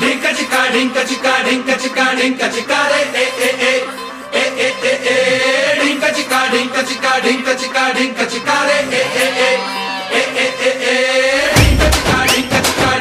ढिंका चिका ढिंका चिका ढिंका चिका ढिंका चिका रे ए ए ए ए ए ए ए ढिंका चिका ढिंका चिका ढिंका चिका ढिंका चिका रे ए